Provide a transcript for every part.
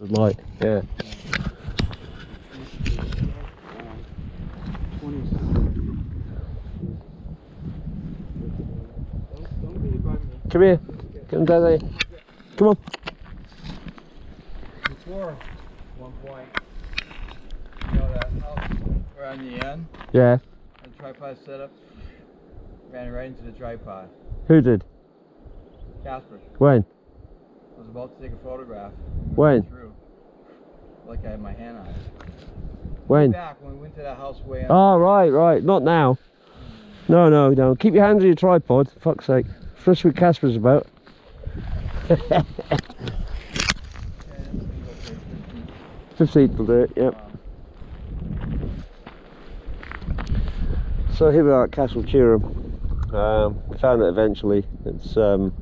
light. Yeah. Come here. Come down there. Eh? Come on. Before, one point, you know that house around the end, Yeah. the tripod setup, ran right into the tripod. Who did? Casper When? I was about to take a photograph. When? Like I had my hand on it. When? Back when we went to that house way up. Oh, right, right. Not now. No, no, no. Keep your hands on your tripod. Fuck's sake. Especially with Casper's about. That's 15. will do it, yep. So here we are at Castle Tioram. Um, we found it eventually. It's um,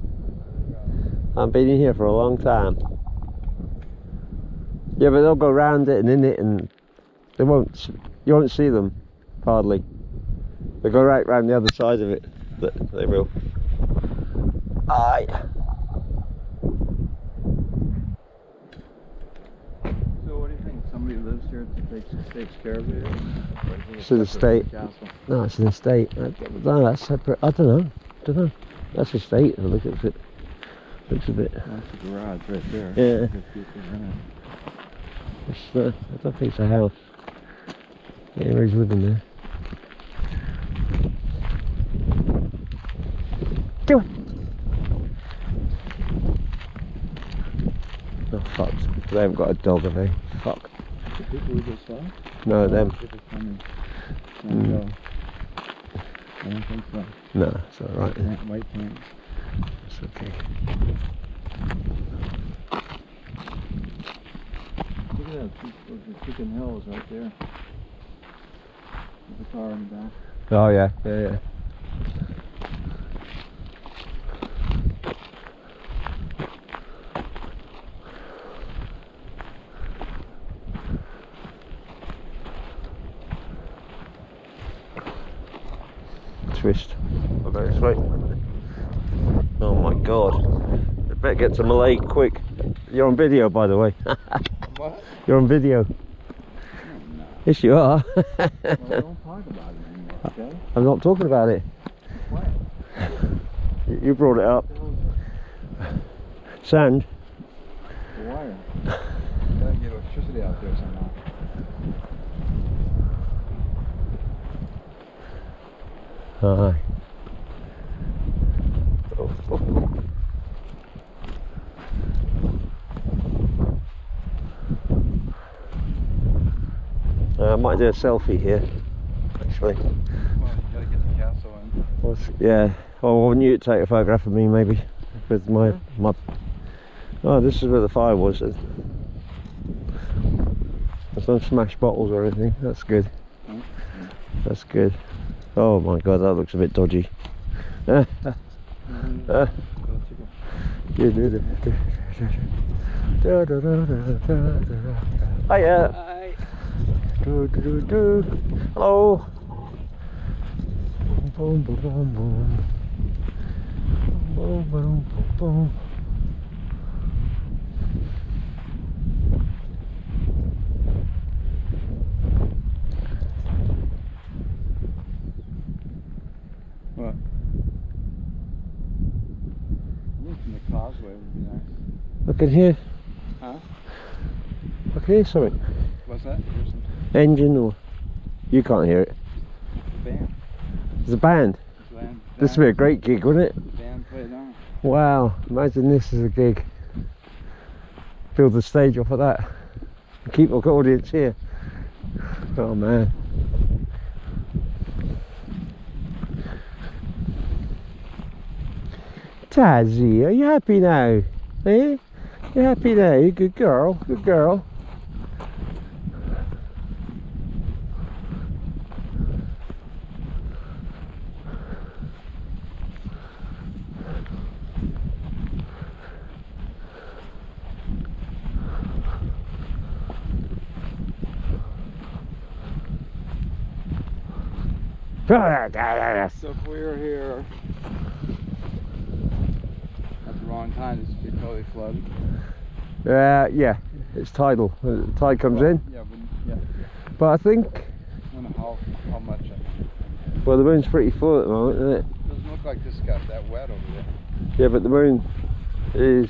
I've been in here for a long time. Yeah, but they'll go round it and in it, and they won't. You won't see them hardly. They go right round the other side of it. They, they will. Aye. So what do you think? Somebody lives here that takes, takes care of it? or is it a It's an separate estate. No, it's an estate. I don't. That's separate. I don't know. don't know. That's estate. Look at it. Looks a bit. That's the garage right there. Yeah. If people are in it. It's, uh, I don't think it's a house. Yeah, he's living there. Go on. Oh fuck! They haven't got a dog, have they? Fuck. The people we just saw? No, them. People. Mm. No. I don't think so. No, it's all right. Pant- White pants. It's okay. Look at that, those are chicken hills right there. There's a car in the back. Oh yeah, yeah, yeah. Twist. I'll go this way. Oh my god. I better get to Malay quick. You're on video by the way. What? You're on video. No. Yes you are. Well, don't talk about it anymore, okay? I'm not talking about it. What? You- brought it up. Sand. the wire? Gotta get electricity out there somehow. Aye. Oh, oh, oh. Uh, I might do a selfie here, actually. Well, get the castle in. What's, yeah. Oh, wouldn't you take a photograph of me, maybe, with my mm-hmm. my. Oh, this is where the fire was. There's no smashed bottles or anything. That's good. Hmm? That's good. Oh my god, that looks a bit dodgy. Da. Hiya. Do, do, do, do. Hello. Boom, boom, boom, boom, boom. Boom, boom, boom, boom. What? Think the causeway would be nice. I can hear. Huh? Can hear something. What's that? Engine or. You can't hear it. band. There's a band. Band. This would be a great gig, wouldn't it? Band played on. Wow, imagine this as a gig. Build the stage off of that. Keep the audience here. Oh man. Tazzy, are you happy now? Eh? You happy now? You good girl, good girl. Yeah, So if we were here at the wrong time, this would be totally flooded. Uh, yeah. It's tidal. The tide comes in. Yeah, when, yeah. But I think, When how how much? I well, the moon's pretty full at the moment, isn't it? Doesn't look like this got that wet over there. Yeah, but the moon is